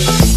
Thank